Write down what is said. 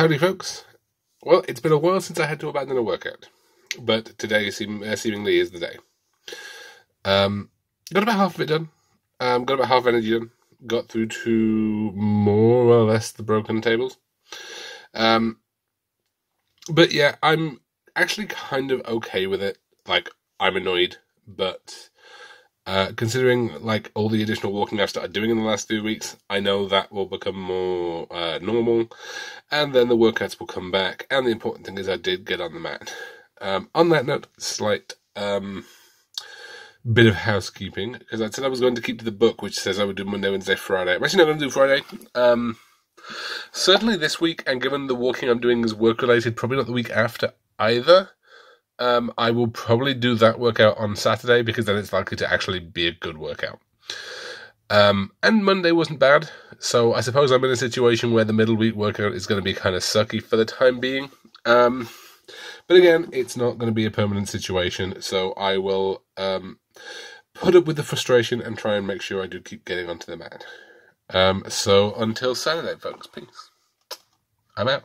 Howdy, folks. Well, it's been a while since I had to abandon a workout, but today seem, uh, seemingly is the day. Um, got about half of it done. Um, got about half energy done. Got through to more or less the broken tables. Um, but yeah, I'm actually kind of okay with it. Like, I'm annoyed, but uh, considering like all the additional walking I've started doing in the last few weeks, I know that will become more uh, normal, and then the workouts will come back. And the important thing is, I did get on the mat. Um, on that note, slight um, bit of housekeeping because I said I was going to keep to the book, which says I would do Monday, Wednesday, Friday. I'm actually not going to do Friday. Um, certainly this week, and given the walking I'm doing is work related, probably not the week after either. Um, I will probably do that workout on Saturday because then it's likely to actually be a good workout. Um, and Monday wasn't bad, so I suppose I'm in a situation where the middle week workout is going to be kind of sucky for the time being. Um, but again, it's not going to be a permanent situation, so I will um, put up with the frustration and try and make sure I do keep getting onto the mat. Um, so until Saturday, folks, peace. I'm out.